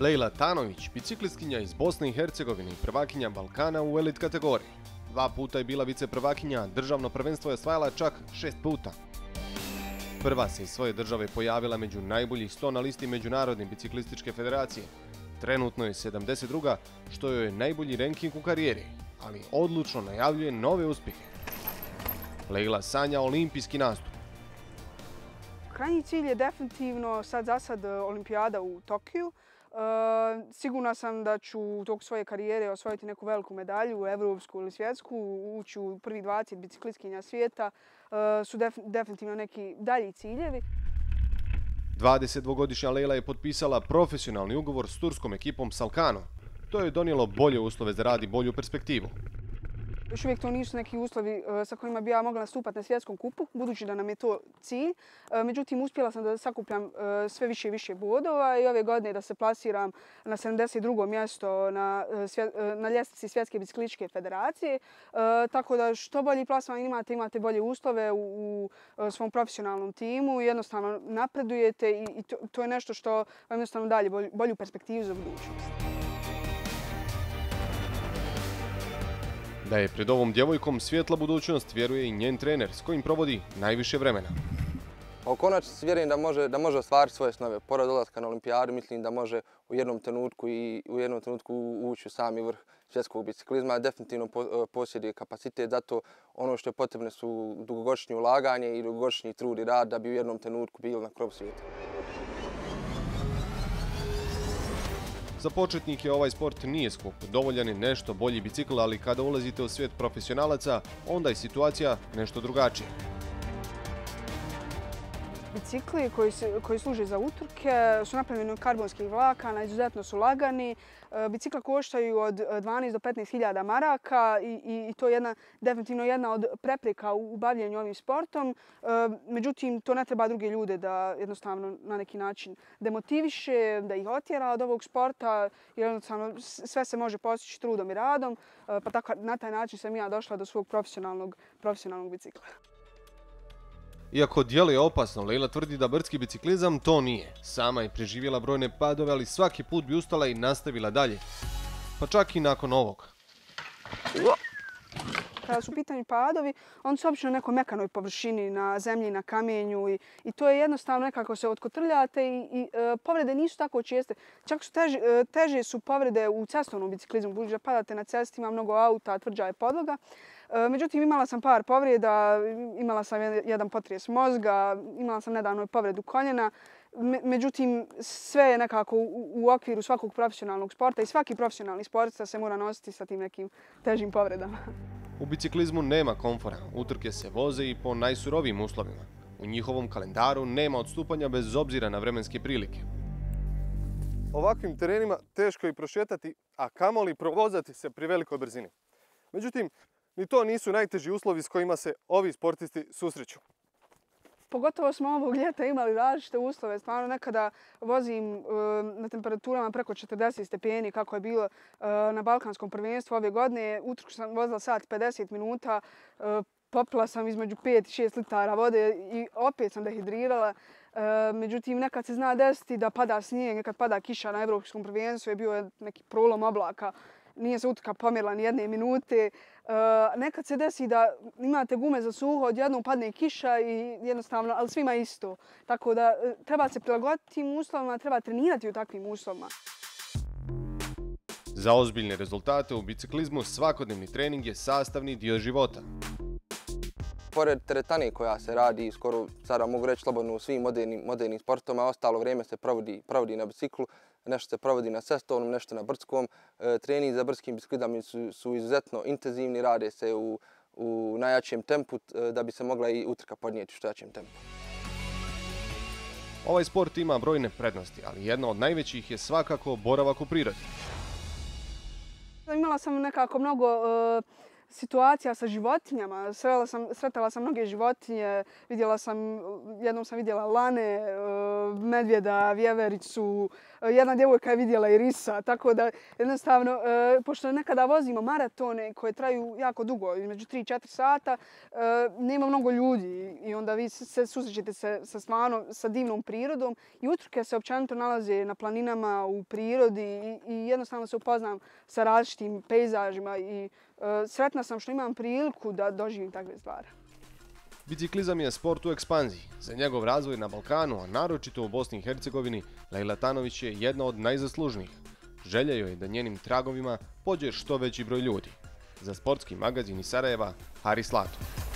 Lejla Tanović, biciklistkinja iz Bosne i Hercegovine i prvakinja Balkana u elit kategoriji. Dva puta je bila viceprvakinja, državno prvenstvo je osvajala čak šest puta. Prva se iz svoje države pojavila među najboljih 100 na listi Međunarodne biciklističke federacije. Trenutno je 72. što joj je najbolji ranking u karijeri, ali odlučno najavljuje nove uspjehe. Lejla sanja olimpijski nastup. Krajnji cilj je definitivno sad za sad e, olimpijada u Tokiju. Eh, sigurna sam da ću u toku svoje karijere osvojiti neku veliku medalju, evropsku ili svjetsku, ući u prvi 20 biciklistkinja svijeta. Eh, su definitivno neki dalji ciljevi. 22-godišnja Leila je potpisala profesionalni ugovor s turskom ekipom Salkano. To je donijelo bolje uslove za rad i bolju perspektivu. Još uvijek to nisu neki uslovi e, sa kojima bi ja mogla nastupati na svjetskom kupu, budući da nam je to cilj. E, međutim, uspjela sam da sakupljam e, sve više i više bodova i ove godine da se plasiram na 72. mjesto na, na ljestvici Svjetske bicikličke federacije. Tako da što bolji plasman imate, imate bolje uslove u, u svom profesionalnom timu i jednostavno napredujete i, to, to je nešto što vam jednostavno dalje bolju perspektivu za budućnost. Da je pred ovom djevojkom svjetla budućnost, vjeruje i njen trener s kojim provodi najviše vremena. Pa u konačnici vjerujem da može, da može ostvariti svoje snove. Pored dolaska na olimpijadu, mislim da može u jednom trenutku i u jednom trenutku ući u sami vrh svjetskog biciklizma. Definitivno e, posjeduje kapacitet, zato ono što je potrebno su dugogodišnje ulaganje i dugogodišnji trud i rad da bi u jednom trenutku bili na krov svijeta. Za početnike ovaj sport nije skup, dovoljan je nešto bolji bicikl, ali kada ulazite u svijet profesionalaca, onda je situacija nešto drugačija bicikli koji, se, koji služe za utrke su napravljeni od karbonskih vlakana, izuzetno su lagani. E, bicikla koštaju od e, 12 do 15 hiljada maraka i, i, i to je jedna, definitivno jedna od prepreka u bavljenju ovim sportom. E, međutim, to ne treba druge ljude da jednostavno na neki način demotiviše, da ih otjera od ovog sporta. Jer jednostavno sve se može postići trudom i radom. Pa tako na taj način sam ja došla do svog profesionalnog, profesionalnog bicikla. Iako djeluje opasno, Leila tvrdi da brdski biciklizam to nije. Sama je preživjela brojne padove, ali svaki put bi ustala i nastavila dalje. Pa čak i nakon ovog. Kada su pitanju padovi, oni su obično na nekoj mekanoj površini, na zemlji, na kamenju i, i to je jednostavno nekako se otkotrljate i, i e, povrede nisu tako česte. Čak su teže, e, teže su povrede u cestovnom biciklizmu, budući da padate na cesti, ima mnogo auta, tvrđa je podloga. E, međutim, imala sam par povrijeda, imala sam jedan potres mozga, imala sam nedavno povredu koljena. Međutim, sve je nekako u okviru svakog profesionalnog sporta i svaki profesionalni sportista se mora nositi sa tim nekim težim povredama. U biciklizmu nema komfora, utrke se voze i po najsurovijim uslovima. U njihovom kalendaru nema odstupanja bez obzira na vremenske prilike. Ovakvim terenima teško je prošetati, a kamoli provozati se pri velikoj brzini. Međutim, ni to nisu najteži uslovi s kojima se ovi sportisti susreću. Pogotovo smo ovog ljeta imali različite uslove. Stvarno nekada vozim e, na temperaturama preko 40 stepeni kako je bilo e, na Balkanskom prvenstvu ove godine. Utrku sam vozila sat 50 minuta. E, popila sam između 5 i 6 litara vode i opet sam dehidrirala. E, međutim, nekad se zna desiti da pada snijeg, nekad pada kiša na Evropskom prvenstvu. Je bio neki prolom oblaka nije se utrka pomjerila ni jedne minute nekad se desi da imate gume za suho, odjednom padne kiša i jednostavno, ali svima isto. Tako da uh, treba se prilagoditi tim uslovima, treba trenirati u takvim uslovima. Za ozbiljne rezultate u biciklizmu svakodnevni trening je sastavni dio života. Pored teretane koja se radi, skoro sada mogu reći slobodno u svim modernim, modernim sportoma, ostalo vrijeme se provodi, provodi na biciklu nešto se provodi na cestovnom, nešto na brdskom. E, trening za brdskim biciklidama su, su izuzetno intenzivni, rade se u, u najjačijem tempu e, da bi se mogla i utrka podnijeti u što jačijem tempu. Ovaj sport ima brojne prednosti, ali jedna od najvećih je svakako boravak u prirodi. Imala sam nekako mnogo uh, situacija sa životinjama. Sretala sam, sretala sam mnoge životinje, vidjela sam, jednom sam vidjela lane, e, medvjeda, vjevericu, e, jedna djevojka je vidjela i risa, tako da jednostavno, e, pošto nekada vozimo maratone koje traju jako dugo, između 3-4 sata, nema mnogo ljudi i onda vi se susrećete sa, sa stvarno, sa divnom prirodom i utrke se općenito nalaze na planinama, u prirodi i, i jednostavno se upoznam sa različitim pejzažima i uh, sretna sam što imam priliku da doživim takve stvari. Biciklizam je sport u ekspanziji. Za njegov razvoj na Balkanu, a naročito u Bosni i Hercegovini, Lejla Tanović je jedna od najzaslužnijih. Želja joj je da njenim tragovima pođe što veći broj ljudi. Za sportski magazin iz Sarajeva, Haris Lato.